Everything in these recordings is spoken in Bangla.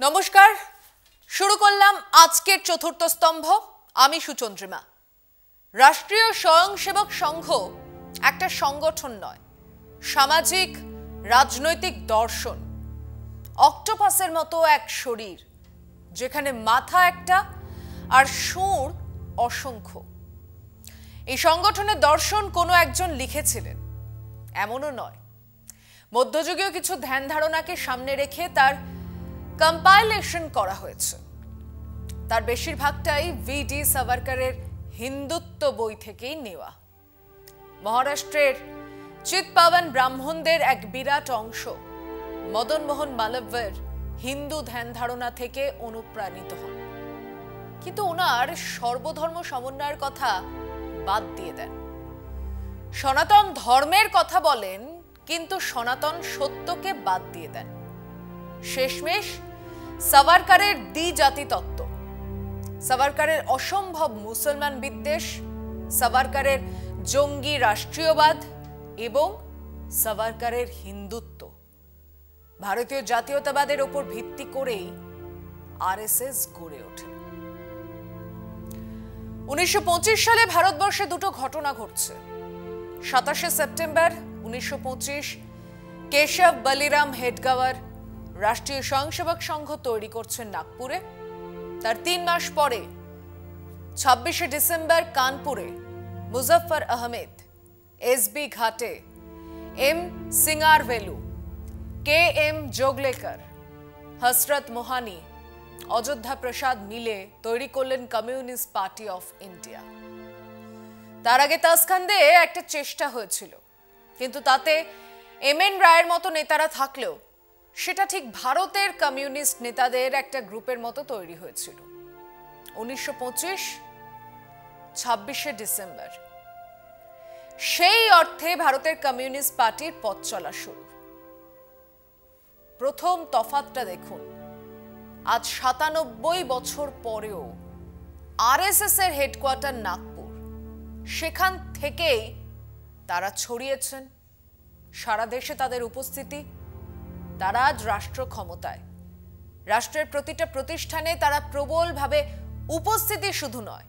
নমস্কার, শুরু করলাম আজকের চতুর্থ স্তম্ভ, আমি সুচন্দ্রিমা। রাষ্ট্রীয় স্বয়ংসেবক সংঘ একটা সংগঠন নয়, সামাজিক, রাজনৈতিক দর্শন। অক্টোপাসের মতো এক শরীর, যেখানে মাথা একটা আর সুর অসংখ্য। এই সংগঠনের দর্শন কোনো একজন লিখেছিলেন, এমনও নয়। মধ্যযুগীয় কিছু ধ্যান ধারণাকে সামনে রেখে তার কম্পাইলেশন করা হয়েছে। তার বেশিরভাগটাই ভিডি সাভারকারের হিন্দুত্ব বই থেকেই নেওয়া। মহারাষ্ট্রের চিৎপাবন ব্রাহ্মণদের এক বিরাট অংশ মদন মোহন মালব্যের হিন্দু ধ্যান ধারণা থেকে অনুপ্রাণিত হন। কিন্তু ওনার সর্বধর্ম সমন্বয়ের কথা বাদ দিয়ে দেন। সনাতন ধর্মের কথা বলেন, কিন্তু সনাতন সত্যকে বাদ দিয়ে দেন। শেষমেশ সাভারকারের দ্বিজাতি তত্ত্ব। সাভারকারের অসম্ভব মুসলমান বিদ্বেষ, সাভারকারের জঙ্গি রাষ্ট্রীয়বাদ এবং সাভারকারের হিন্দুত্ব। ভারতীয় জাতীয়তাবাদের ওপর ভিত্তি করেই আরএসএস গড়ে ওঠে। উনিশশো পঁচিশ সালে ভারতবর্ষে দুটো ঘটনা ঘটছে। সাতাশে সেপ্টেম্বর উনিশশো পঁচিশ, কেশব বলিরাম হেডগাওয়ার রাষ্ট্রীয় স্বয়ংসেবক সংঘ তৈরি করছেন নাগপুরে। তার তিন মাস পরে, ছাব্বিশে ডিসেম্বর কানপুরে Muzaffar Ahmed S B Ghate, M Singaravelu K M Joglekar Hasrat Mohani, Ayodhya Prasad মিলে তৈরি করলেন কমিউনিস্ট পার্টি অফ ইন্ডিয়া। তার আগে তাসখান্দে একটা চেষ্টা হয়েছিল, কিন্তু তাতে এম এন রায়ের মতো নেতারা থাকলেও সেটা ঠিক ভারতের কমিউনিস্ট নেতাদের একটা গ্রুপের মতো তৈরি হয়েছিল। উনিশশো পঁচিশ, ছাব্বিশে ডিসেম্বর। সেই অর্থে ভারতের কমিউনিস্ট পার্টির পথ চলা শুরু। প্রথম তফাতটা দেখুন। আজ সাতানব্বই বছর পরেও আরএসএস এর হেডকোয়ার্টার নাগপুর। সেখান থেকেই তারা ছড়িয়েছেন। সারা দেশে তাদের উপস্থিতি তারা আজ রাষ্ট্র ক্ষমতায়। রাষ্ট্রের প্রতিটা প্রতিষ্ঠানে তারা প্রবলভাবে উপস্থিতি শুধু নয়,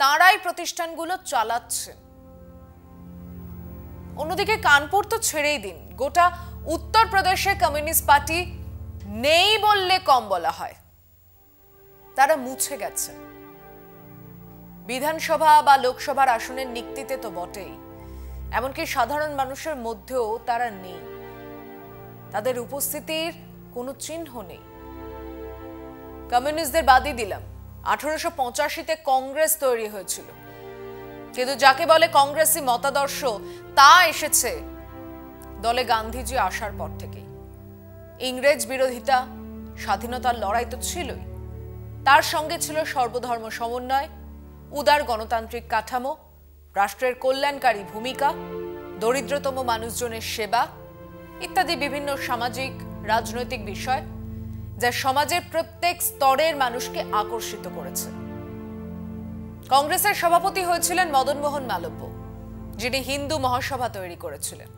তারাই প্রতিষ্ঠানগুলো চালাচ্ছেন। অন্যদিকে কানপুর তো ছেড়েই দিন, গোটা উত্তরপ্রদেশে কমিউনিস্ট পার্টি নেই বললে কম বলা হয়। তারা মুছে গেছে বিধানসভা বা লোকসভার আসনের নিক্তিতে তো বটেই, এমনকি সাধারণ মানুষের মধ্যেও তারা নেই। তাদের উপস্থিতির কোনো চিহ্ন নেই। কমিউনিস্টদের বাদই দিলাম। আঠারোশো পঁচাশিতে কংগ্রেস তৈরি হয়েছিল। কিন্তু যাকে বলে কংগ্রেসি মতাদর্শ, তা এসেছে দলে গান্ধীজি আসার পর থেকেই। ইংরেজ বিরোধিতা, স্বাধীনতার লড়াই তো ছিলই। তার সঙ্গে ছিল সর্বধর্ম সমন্বয়, উদার গণতান্ত্রিক কাঠামো, রাষ্ট্রের কল্যাণকারী ভূমিকা, দরিদ্রতম মানুষজনের সেবা ইত্যাদি বিভিন্ন সামাজিক, রাজনৈতিক বিষয় যা সমাজের প্রত্যেক স্তরের মানুষকে আকর্ষিত করেছে। কংগ্রেসের সভাপতি হয়েছিলেন মদনমোহন মালব্য, যিনি হিন্দু মহাসভা তৈরি করেছিলেন।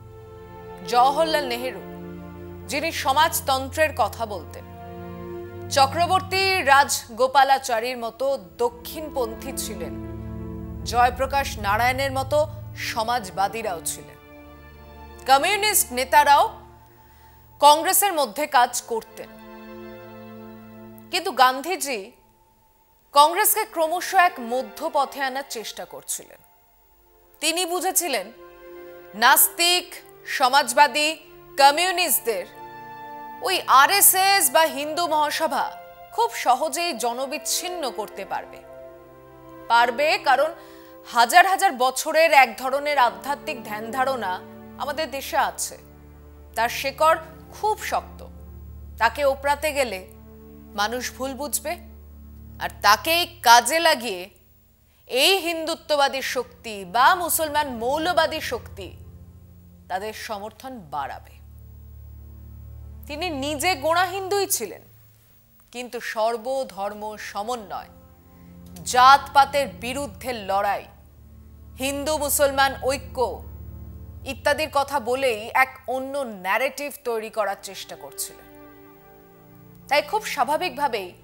জওহরলাল নেহেরু, যিনি সমাজতন্ত্রের কথা বলতেন। চক্রবর্তী রাজগোপালাচারীর মতো দক্ষিণপন্থী ছিলেন। জয়প্রকাশ নারায়ণের মতো সমাজবাদীরাও ছিলেন। কমিউনিস্ট নেতারাও কংগ্রেসের মধ্যে কাজ করতেন। কিন্তু গান্ধীজি কংগ্রেসকে ক্রমশ এক মধ্যপথে আনার চেষ্টা করছিলেন। তিনি বুঝেছিলেন, নাস্তিক, সমাজবাদী, কমিউনিস্টদের ওই আরএসএস বা হিন্দু মহাসভা খুব সহজেই জনবিচ্ছিন্ন করতে পারবে। পারবে কারণ হাজার হাজার বছরের এক ধরনের আধ্যাত্মিক ধ্যান ধারণা আমাদের দেশে আছে। তার শেকড় খুব শক্ত। তাকে ওপরাতে গেলে মানুষ ভুল বুঝবে আর তাকেই কাজে লাগিয়ে এই হিন্দুত্ববাদী শক্তি বা মুসলমান মৌলবাদী শক্তি তাদের সমর্থন বাড়াবে। তিনি নিজে গোড়া হিন্দুই ছিলেন, কিন্তু সর্বধর্ম সমন্বয়, জাতপাতের বিরুদ্ধে লড়াই হিন্দু মুসলমান ঐক্য ইত্যাদির কথা বলেই এক অন্য ন্যারেটিভ তৈরি করার চেষ্টা করছিলেন তাই খুব স্বাভাবিকভাবেই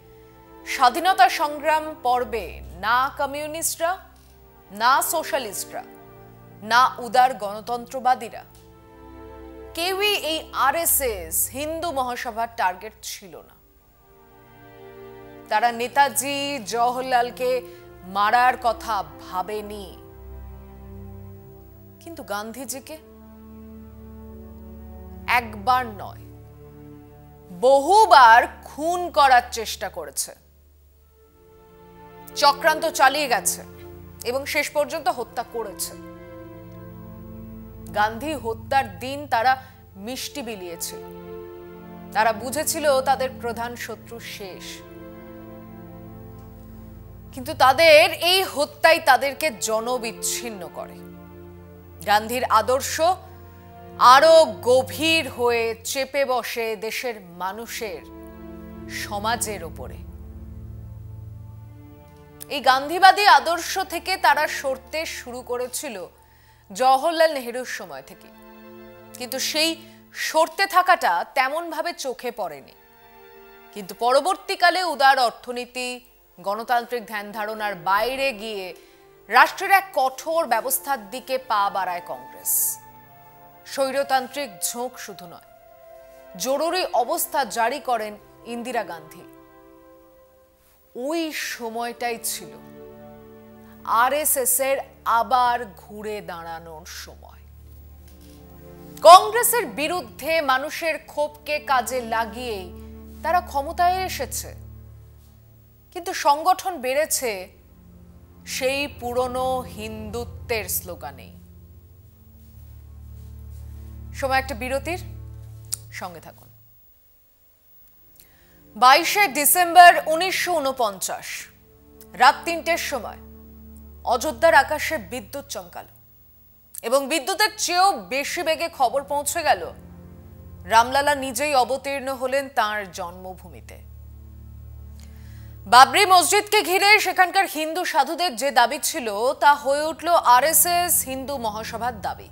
স্বাধীনতা সংগ্রাম পর্বে না কমিউনিস্টরা, না সোশ্যালিস্টরা, না উদার গণতন্ত্রবাদীরা, কেউই এই আরএসএস হিন্দু মহাসভার টার্গেট ছিল না। তারা নেতাজি জওহরলালকে মারার কথা ভাবেনি। কিন্তু গান্ধীজিকে? একবার নয়, বহুবার খুন করার চেষ্টা করেছে। চক্রান্ত চালিয়ে গেছে এবং শেষ পর্যন্ত হত্যা করেছে। গান্ধী হত্যার দিন তারা মিষ্টি বিলিয়েছিল। তারা বুঝেছিল তাদের প্রধান শত্রু শেষ। কিন্তু তাদের এই হত্যাই তাদেরকে জনবিচ্ছিন্ন করে। গান্ধীর আদর্শ আরও গভীর হয়ে চেপে বসে দেশের মানুষের সমাজের ওপরে এই গান্ধীবাদী আদর্শ থেকে তারা সরতে শুরু করেছিল জওহরলাল নেহরুর সময় থেকে কিন্তু সেই সরতে থাকাটা তেমন ভাবে চোখে পড়েনি। কিন্তু পরবর্তীকালে উদার অর্থনীতি, গণতান্ত্রিক ধ্যান ধারণার বাইরে গিয়ে রাষ্ট্রের এক কঠোর ব্যবস্থার দিকে পা বাড়ায় কংগ্রেস। স্বৈরতান্ত্রিক ঝোঁক শুধু নয়, জরুরি অবস্থা জারি করেন ইন্দিরা গান্ধী। ওই সময়টাই ছিল আরএসএস এর আবার ঘুরে দাঁড়ানোর সময়। কংগ্রেসের বিরুদ্ধে মানুষের ক্ষোভকে কাজে লাগিয়েই তারা ক্ষমতায় এসেছে। কিন্তু সংগঠন বেড়েছে সেই পুরনো হিন্দুত্বের স্লোগানেই সময় একটা বিরতির সঙ্গে থাকুন। বাইশে ডিসেম্বর উনিশশো উনপঞ্চাশ, রাত তিনটের সময়, অযোধ্যার আকাশে বিদ্যুৎ চমকালো এবং বিদ্যুতের চেয়েও বেশি বেগে খবর পৌঁছে গেল, রামলালা নিজেই অবতীর্ণ হলেন তার জন্মভূমিতে। বাবরি মসজিদকে ঘিরে সেখানকার হিন্দু সাধুদের যে দাবি ছিল, তা হয়ে উঠল আরএসএস হিন্দু মহাসভার দাবি।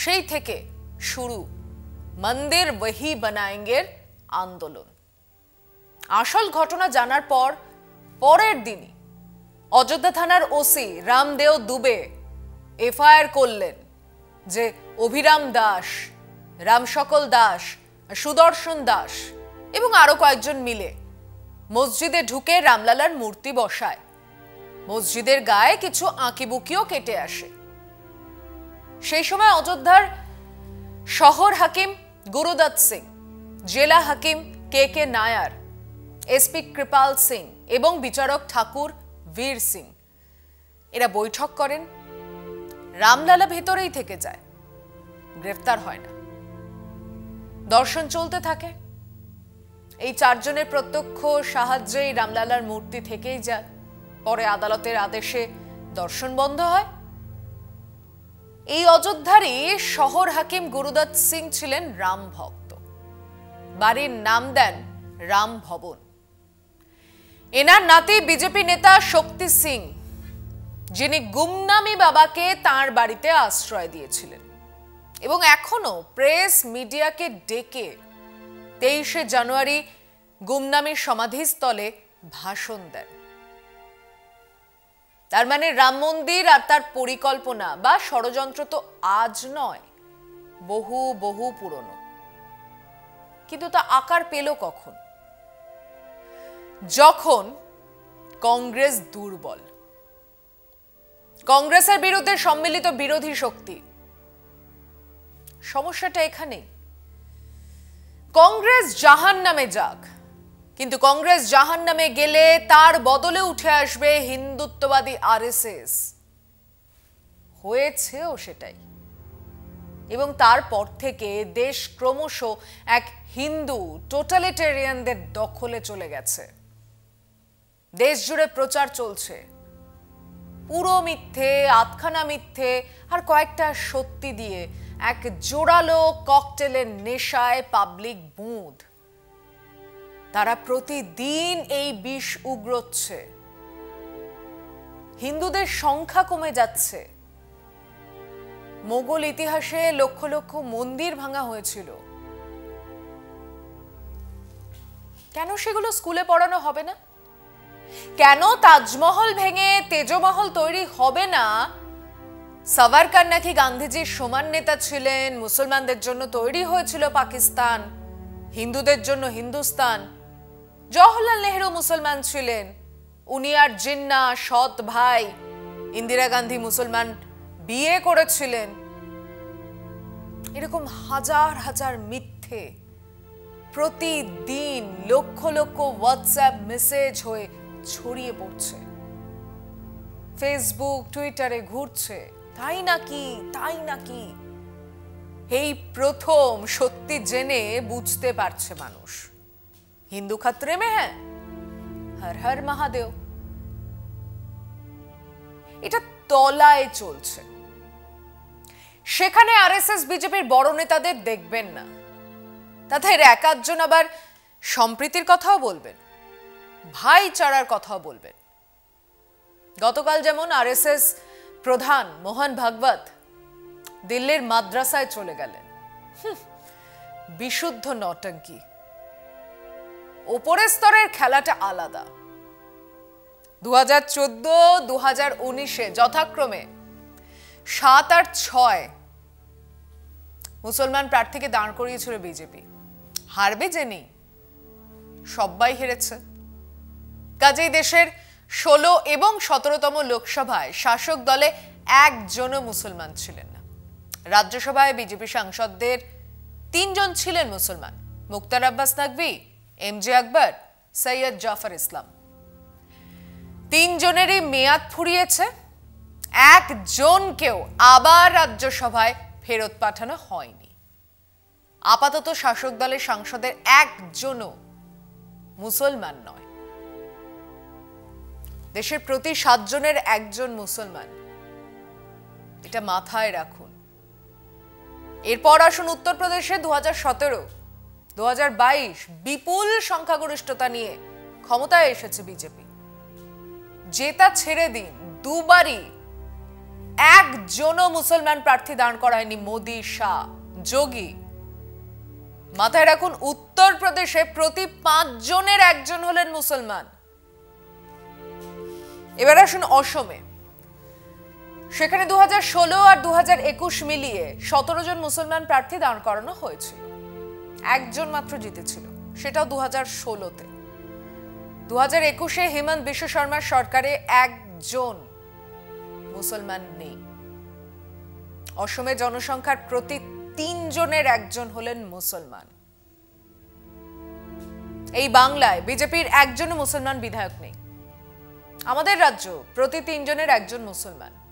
সেই থেকে শুরু মন্দির ওহি বানায়েঙ্গের আন্দোলন। আসল ঘটনা জানার পর, পরের দিনই অযোধ্যা থানার ওসি রামদেও দুবে এফআইআর করলেন যে অভিরাম দাস, রামসকল দাস, সুদর্শন দাস এবং আরও কয়েকজন মিলে মসজিদে ঢুকে রামলালার মূর্তি বসায়। মসজিদের গায়ে কিছু আঁকিবুকিও কেটে আসে। সেই সময় অযোধ্যার শহর হাকিম গুরুদত্ত সিং, জেলা হাকিম K K Nair SP Kripal Singh এবং বিচারক ঠাকুর বীর সিং, এরা বৈঠক করেন। রামলালা ভেতরেই থেকে যায়। গ্রেফতার হয় না। দর্শন চলতে থাকে। এই চারজনের প্রত্যক্ষ সাহায্যেই রামলালার মূর্তি থেকেই যায় পরে আদালতের আদেশে দর্শন বন্ধ হয়। এই অযোধ্যারই শহর হাকিম গুরুদত্ত সিং ছিলেন রাম ভক্ত। বাড়ির নাম দেন রাম ভবন। এনার নাতি বিজেপি নেতা শক্তি সিং, যিনি গুমনামি বাবাকে তার বাড়িতে আশ্রয় দিয়েছিলেন এবং এখনও প্রেস মিডিয়াকে ডেকে তেইশে জানুয়ারি গুমনামির সমাধিস্থলে ভাষণ দেন। তার মানে রাম মন্দির আর তার পরিকল্পনা বা ষড়যন্ত্র তো আজ নয়, বহু বহু পুরনো। কিন্তু তা আকার পেল কখন? যখন কংগ্রেস দুর্বল। কংগ্রেসের বিরুদ্ধে সম্মিলিত বিরোধী শক্তি। সমস্যাটা এখানেই। কংগ্রেস জাহান নামে যাক। কিন্তু কংগ্রেস জাহান নামে গেলে তার বদলে উঠে আসবে হিন্দুত্ববাদী আরএসএস। হয়েছেও সেটাই। এবং তারপর থেকে দেশ ক্রমশ এক হিন্দু টোটালিটেরিয়ানদের দখলে চলে গেছে। দেশ জুড়ে প্রচার চলছে। পুরো মিথ্যে আতখানা মিথ্যে আর কয়েকটা সত্যি দিয়ে এক জোরালো ককটেলের নেশায় পাবলিক বুঁদ তারা প্রতিদিন এই বিষ উগ্রচ্ছে। হিন্দুদের সংখ্যা কমে যাচ্ছে। মোগল ইতিহাসে লক্ষ লক্ষ মন্দির ভাঙা হয়েছিল। কেন সেগুলো স্কুলে পড়ানো হবে না? কেন তাজমহল ভেঙে তেজমহল তৈরি হবে না? সাভারকার নাকি গান্ধীজির সমান নেতা ছিলেন, মুসলমানদের জন্য তৈরি হয়েছিল পাকিস্তান, হিন্দুদের জন্য হিন্দুস্তান। জওহরলাল নেহরু মুসলমান ছিলেন, উনি আর জিন্না, সৎ ভাই, ইন্দিরা গান্ধী মুসলমান বিয়ে করেছিলেন। এরকম হাজার হাজার মিথ্যে, প্রতিদিন লক্ষ লক্ষ হোয়াটসঅ্যাপ মেসেজ হয়ে ছড়িয়ে পড়ছে। ফেসবুক টুইটারে ঘুরছে। তাই নাকি তাই নাকি? এই প্রথম সত্যি জেনে বুঝতে পারছে মানুষ। হিন্দু খাত্রে মে হ্যাঁ হর হর মহাদেব। এটা তলায় চলছে। সেখানে আরএসএস, বিজেপির বড় নেতাদের দেখবেন না। তাদের এক আধজন আবার সম্প্রীতির কথাও বলবেন, ভাইচারার কথাও বলবেন। গতকাল যেমন আরএসএস প্রধান মোহন ভাগবত দিল্লির মাদ্রাসায় চলে গেলেন। বিশুদ্ধ নটঙ্কি। ওপরের স্তরের খেলাটা আলাদা। দু হাজার চোদ্দ দু হাজার উনিশে যথাক্রমে সাত আর ছয় মুসলমান প্রার্থীকে দাঁড় করিয়েছিল বিজেপি। হারবে যে নেই সবাই হেরেছে। কাজেই দেশের ষোলো এবং সতেরোতম লোকসভায় শাসক দলে একজনও মুসলমান ছিলেন না। রাজ্যসভায় বিজেপি সাংসদদের তিনজন ছিলেন মুসলমান। Mukhtar Abbas Naqvi M J Akbar, Syed Zafar Islam. তিনজনেরই মেয়াদ ফুরিয়েছে। একজনকেও আবার রাজ্যসভায় ফেরত পাঠানো হয়নি। আপাতত শাসক দলের সাংসদের একজনও মুসলমান নয়। দেশের প্রতি সাতজনের একজন মুসলমান। এটা মাথায় রাখুন। এরপর আসুন উত্তরপ্রদেশে দু হাজার সতেরো বিপুল সংখ্যাগরিষ্ঠতা নিয়ে ক্ষমতায় এসেছে বিজেপি। জেতা ছেড়ে দিন দুবারই একজনও মুসলমান প্রার্থী দাঁড় করায়নি মোদি শাহ। যোগী, মাথায় রাখুন উত্তরপ্রদেশে প্রতি পাঁচ জনের একজন হলেন মুসলমান। এবার আসুন অসমে। সেখানে দু হাজার ষোলো আর দু হাজার একুশ মিলিয়ে সতেরো জন মুসলমান প্রার্থী দাঁড় করানো হয়েছিল। একজন মাত্র জিতেছিল, সেটাও দু হাজার ষোলোতে। দু হাজার একুশে হেমন্ত বিশ্ব শর্মার সরকারে একজন মুসলমান নেই। অসমে জনসংখ্যার প্রতি তিনজনের একজন হলেন মুসলমান। এই বাংলায় বিজেপির একজনও মুসলমান বিধায়ক নেই। আমাদের রাজ্য প্রতি তিনজনের একজন মুসলমান।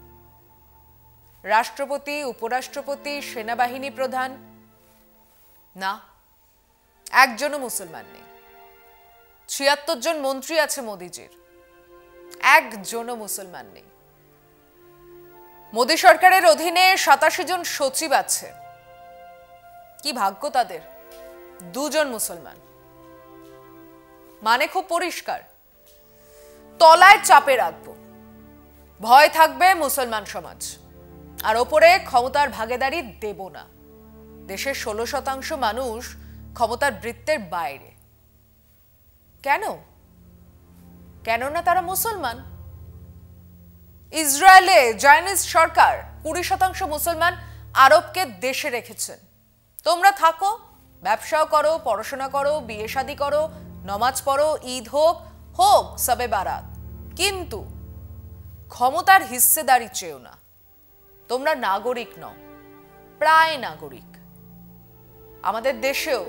রাষ্ট্রপতি, উপরাষ্ট্রপতি, সেনাবাহিনী প্রধান। না, একজনও মুসলমান নেই। ছিয়াত্তর জন মন্ত্রী আছে মোদিজির। একজনও মুসলমান নেই। মোদী সরকারের অধীনে সাতাশি জন সচিব আছে। কি ভাগ্য তাদের? দুজন মুসলমান। মানে খুব পরিষ্কার। তলায় চাপে রাখব। ভয় থাকবে মুসলমান সমাজ। আর ওপরে ক্ষমতার ভাগেদারি দেব না। দেশের ষোলো শতাংশ মানুষ ক্ষমতার বৃত্তের বাইরে। কেন? কেননা তারা মুসলমান। ইসরায়েলে জায়নিজ সরকার কুড়ি শতাংশ মুসলমান আরবকে দেশে রেখেছেন। তোমরা থাকো, ব্যবসাও করো, পড়াশোনা করো, বিয়ে শাদী করো, নমাজ পড়ো, ঈদ হোক হোক, সবে বারাত। কিন্তু ক্ষমতার হিস্সেদারি চেয়েও না। তোমরা নাগরিক নও, প্রায় নাগরিক। আমাদের দেশেও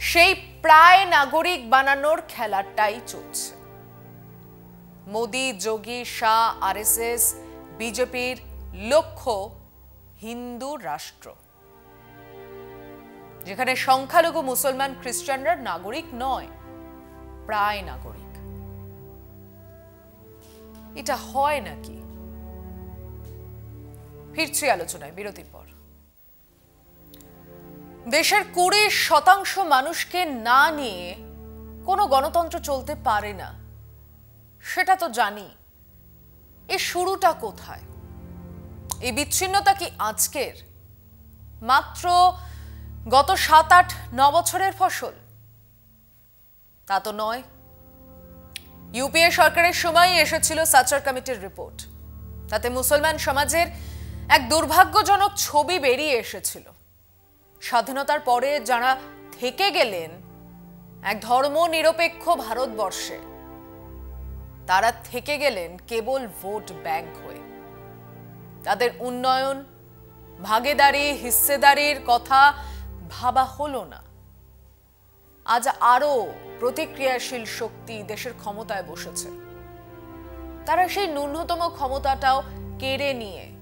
সেই প্রায় নাগরিক বানানোর খেলাটাই চলছে। মোদি, যোগী, শাহ, আরএসএস, বিজেপির লক্ষ্য হিন্দু রাষ্ট্র। যেখানে সংখ্যালঘু মুসলমান খ্রিস্টানরা নাগরিক নয় প্রায় নাগরিক। এটা হয় নাকি? ফিরছি আলোচনায়, বিরতির পর। দেশের কুড়ি শতাংশ মানুষকে না নিয়ে কোনো গণতন্ত্র চলতে পারে না, সেটা তো জানি। এ শুরুটা কোথায়? এই বিচ্ছিন্নতা কি আজকের? মাত্র গত সাত আট ন বছরের ফসল? তা তো নয়। ইউপিএ সরকারের সময় এসেছিল সাচার কমিটির রিপোর্ট। তাতে মুসলমান সমাজের এক দুর্ভাগ্যজনক ছবি বেরিয়ে এসেছিল। স্বাধীনতার পরে যারা থেকে গেলেন, এক ধর্ম নিরপেক্ষ ভারতবর্ষে, তারা থেকে গেলেন কেবল ভোট ব্যাংক হয়ে। তাদের উন্নয়ন, ভাগেদারি, হিস্সেদারির কথা ভাবা হলো না। আজ আরও প্রতিক্রিয়াশীল শক্তি দেশের ক্ষমতায় বসেছে। তারা সেই ন্যূনতম ক্ষমতাটাও কেড়ে নিয়ে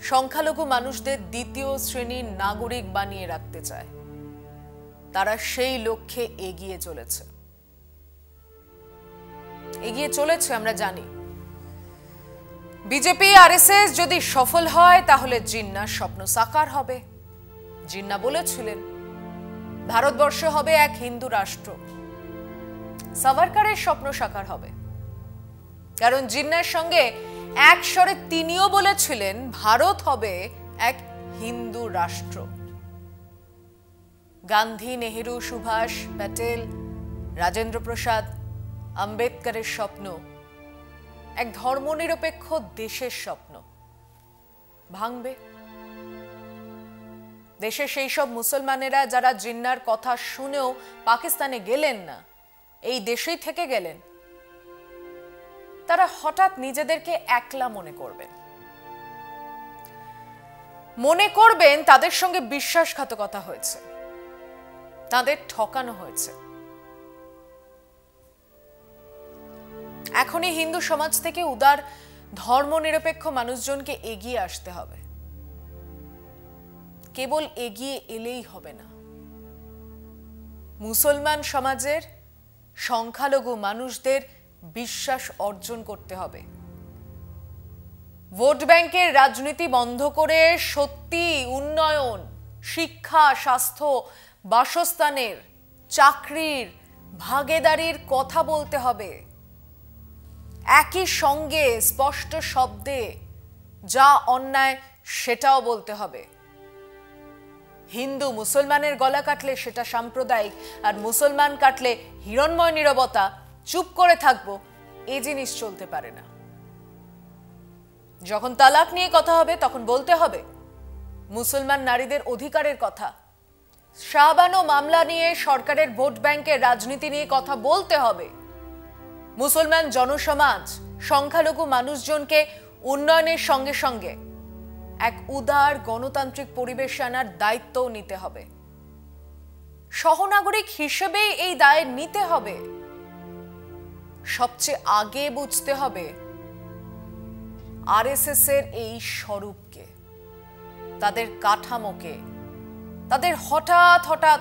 সংখ্যালঘু মানুষদের দ্বিতীয় শ্রেণির নাগরিক বানিয়ে রাখতে চায়। তারা সেই লক্ষ্যে এগিয়ে চলেছে। এগিয়ে চলেছে আমরা জানি। বিজেপি, আরএসএস যদি সফল হয়, তাহলে জিন্নার স্বপ্ন সাকার হবে। জিন্না বলেছিলেন ভারতবর্ষ হবে এক হিন্দু রাষ্ট্র। সাভারকারের স্বপ্ন সাকার হবে। কারণ জিন্নার সঙ্গে এক স্বরে তিনিও বলেছিলেন, ভারত হবে এক হিন্দু রাষ্ট্র। গান্ধী, নেহেরু, সুভাষ, প্যাটেল, রাজেন্দ্র প্রসাদ, আম্বেদকরের স্বপ্ন, এক ধর্মনিরপেক্ষ দেশের স্বপ্ন। ভাঙবে। দেশে সেই সব মুসলমানেরা যারা জিন্নার কথা শুনেও পাকিস্তানে গেলেন না, এই দেশেই থেকে গেলেন, তারা হঠাৎ নিজেদেরকে একলা মনে করবেন। মনে করবেন তাদের সঙ্গে বিশ্বাসঘাতকতা হয়েছে, তাদের ঠকানো হয়েছে। এখনই হিন্দু সমাজ থেকে উদার, ধর্মনিরপেক্ষ মানুষজনকে এগিয়ে আসতে হবে। কেবল এগিয়ে এলেই হবে না। মুসলমান সমাজের সংখ্যালঘু মানুষদের বিশ্বাস অর্জন করতে হবে। ভোট ব্যাংকের রাজনীতি বন্ধ করে সত্যি উন্নয়ন, শিক্ষা, স্বাস্থ্য, বাসস্থানের চাকরির ভাগেদারির কথা বলতে হবে। একই সঙ্গে স্পষ্ট শব্দে যা অন্যায় সেটাও বলতে হবে। হিন্দু মুসলমানের গলা কাটলে সেটা সাম্প্রদায়িক, আর মুসলমান কাটলে হিরণময় নিরবতা, চুপ করে থাকব, এ জিনিস চলতে পারে না। যখন তালাক নিয়ে কথা হবে, তখন বলতে হবে, মুসলমান নারীদের অধিকারের কথা। শাহবানো মামলা নিয়ে সরকারের ভোট ব্যাংকের রাজনীতি নিয়ে কথা বলতে হবে। মুসলমান জনসমাজ, সংখ্যালঘু মানুষজনকে উন্নয়নের সঙ্গে সঙ্গে এক উদার গণতান্ত্রিক পরিবেশ আনার দায়িত্বও নিতে হবে। সহনাগরিক হিসেবেই এই দায় নিতে হবে। সবচেয়ে আগে বুঝতে হবে আরএসএস এর এই স্বরূপকে, তাদের কাঠামোকে, তাদের হঠাৎ হঠাৎ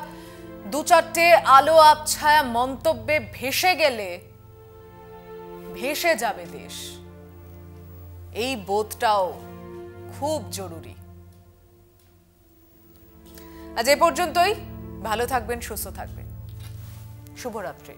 দু চারটে আলো আবছায়া মন্তব্যে ভেসে গেলে ভেসে যাবে দেশ। এই বোধটাও খুব জরুরি। আজ এ পর্যন্তই। ভালো থাকবেন সুস্থ থাকবেন। শুভরাত্রি।